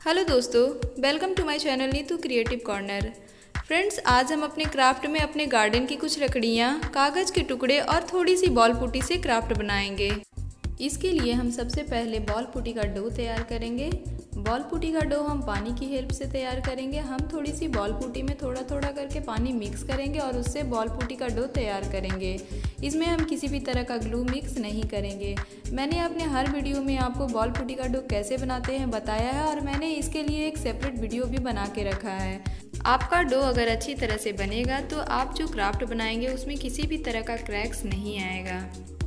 Hello दोस्तों welcome to my channel Neetu creative corner friends आज हम अपने क्राफ्ट में अपने गार्डन की कुछ लकड़ियाँ, कागज़ के टुकड़े और थोड़ी सी बॉल पुटी से क्राफ्ट बनाएँगे। इसके लिए हम सबसे पहले बॉल पुटी का डो तैयार करेंगे। बॉल पुटी का डो हम पानी की हेल्प से तैयार करेंगे। हम थोड़ी सी बॉल पुटी में थोड़ा थोड़ा करके पानी मिक्स करेंगे और उससे बॉल पुटी का डो तैयार करेंगे। इसमें हम किसी भी तरह का ग्लू मिक्स नहीं करेंगे। मैंने अपने हर वीडियो में आपको बॉल पुटी का डो कैसे बनाते हैं बताया है और मैंने इसके लिए एक सेपरेट वीडियो भी बना के रखा है। आपका डो अगर अच्छी तरह से बनेगा तो आप जो क्राफ्ट बनाएँगे उसमें किसी भी तरह का क्रैक्स नहीं आएगा।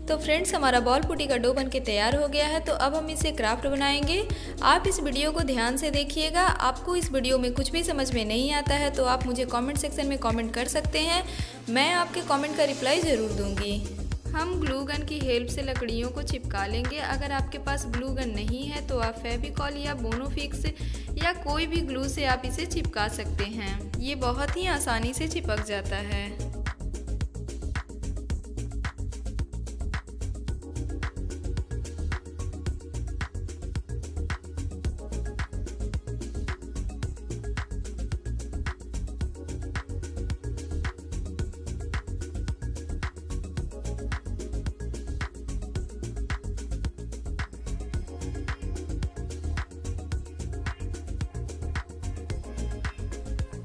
तो फ्रेंड्स, हमारा बॉल पुटी का डो बन के तैयार हो गया है तो अब हम इसे क्राफ्ट बनाएँगे। आप इस वीडियो को ध्यान से देखिएगा। आपको इस वीडियो में कुछ भी समझ में नहीं आता है तो आप मुझे कमेंट सेक्शन में कमेंट कर सकते हैं। मैं आपके कमेंट का रिप्लाई ज़रूर दूँगी। हम ग्लू गन की हेल्प से लकड़ियों को चिपका लेंगे। अगर आपके पास ग्लू गन नहीं है तो आप फेविकॉल या बोनोफिक्स या कोई भी ग्लू से आप इसे चिपका सकते हैं। ये बहुत ही आसानी से चिपक जाता है।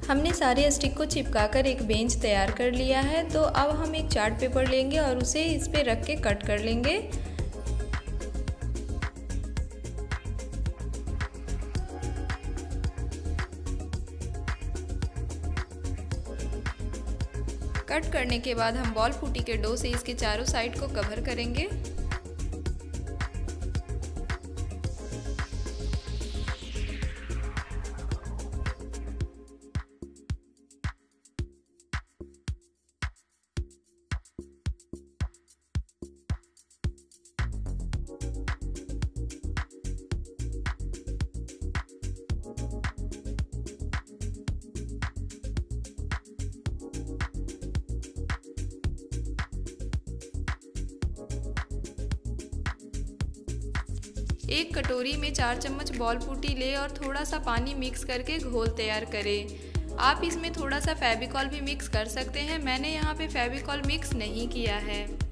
हमने सारे स्टिक को चिपका कर एक बेंच तैयार कर लिया है तो अब हम एक चार्ट पेपर लेंगे और उसे इस पर रख के कट कर लेंगे। कट करने के बाद हम बॉल फूटी के डो से इसके चारों साइड को कवर करेंगे। एक कटोरी में चार चम्मच बॉल पूटी ले और थोड़ा सा पानी मिक्स करके घोल तैयार करें। आप इसमें थोड़ा सा फेविकॉल भी मिक्स कर सकते हैं। मैंने यहाँ पे फेविकॉल मिक्स नहीं किया है।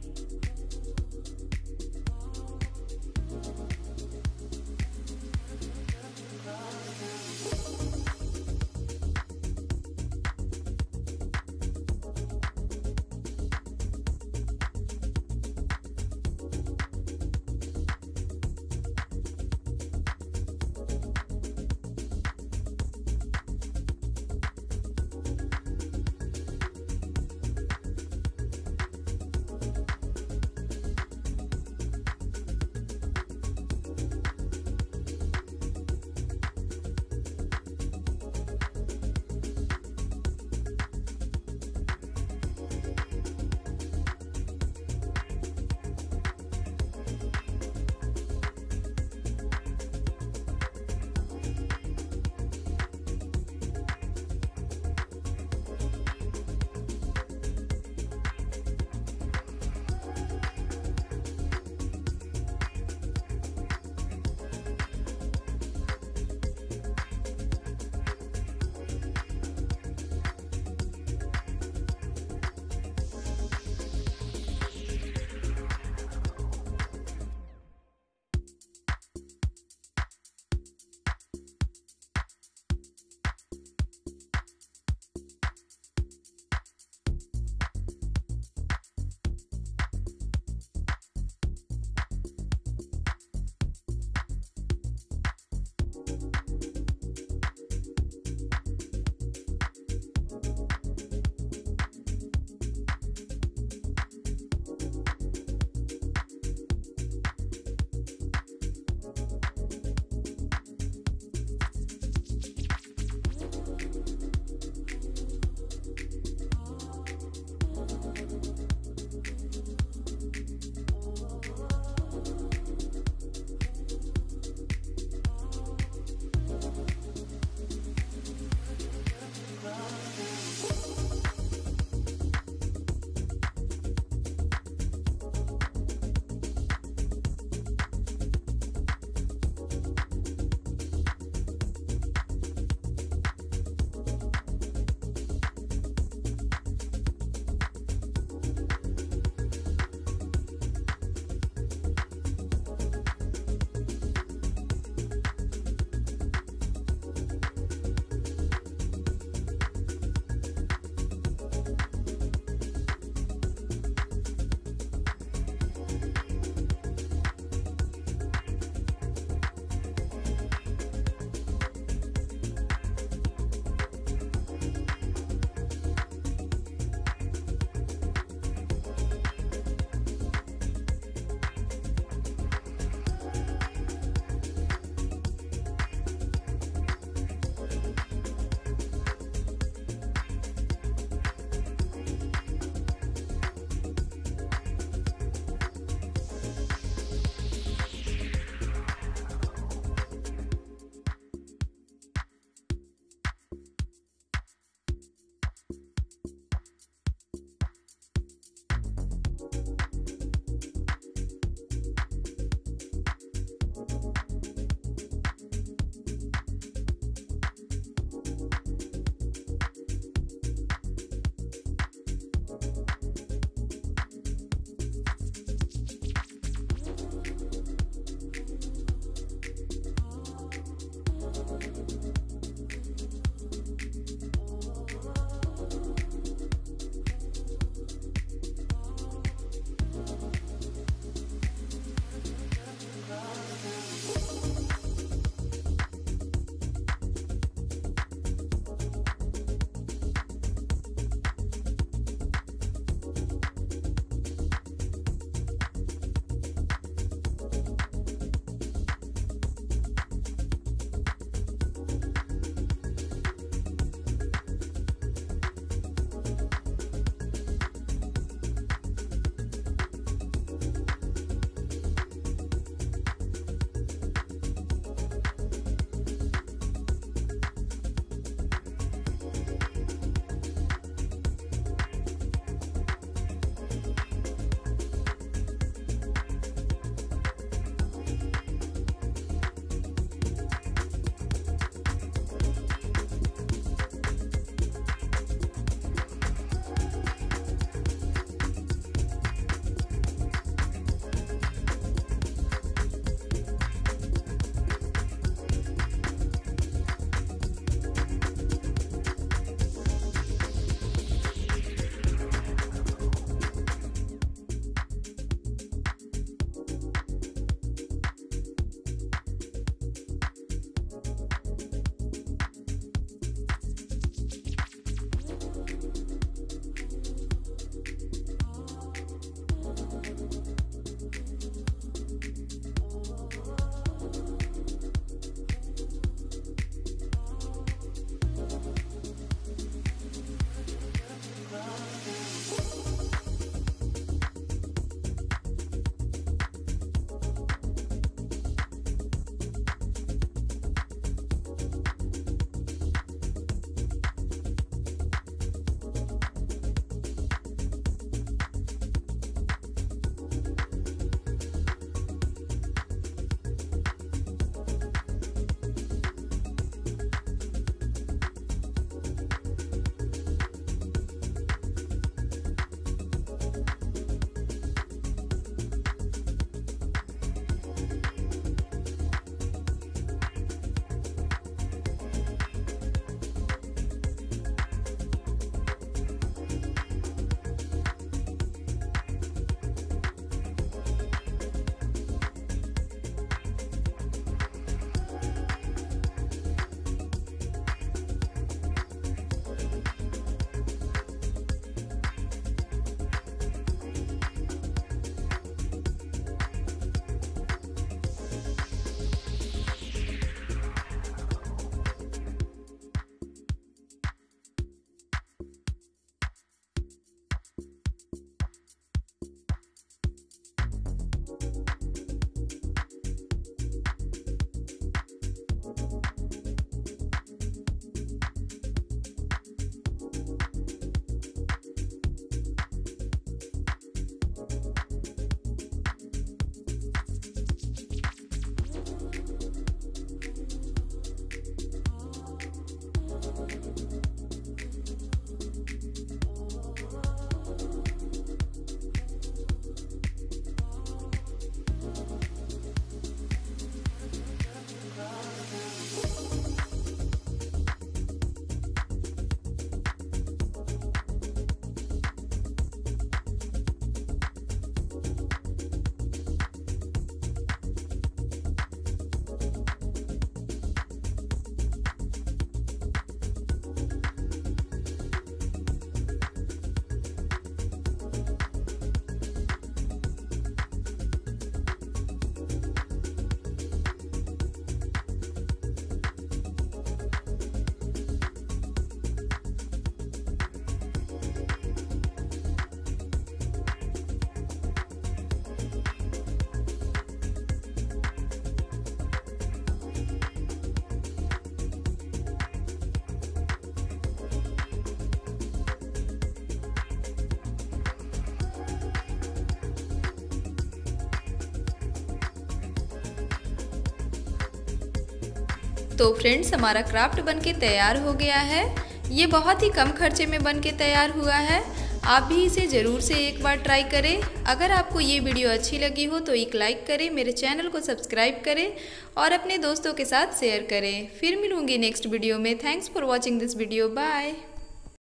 तो फ्रेंड्स हमारा क्राफ्ट बन के तैयार हो गया है। ये बहुत ही कम खर्चे में बन के तैयार हुआ है। आप भी इसे ज़रूर से एक बार ट्राई करें। अगर आपको ये वीडियो अच्छी लगी हो तो एक लाइक करें, मेरे चैनल को सब्सक्राइब करें और अपने दोस्तों के साथ शेयर करें। फिर मिलूँगी नेक्स्ट वीडियो में। Thanks for watching this video bye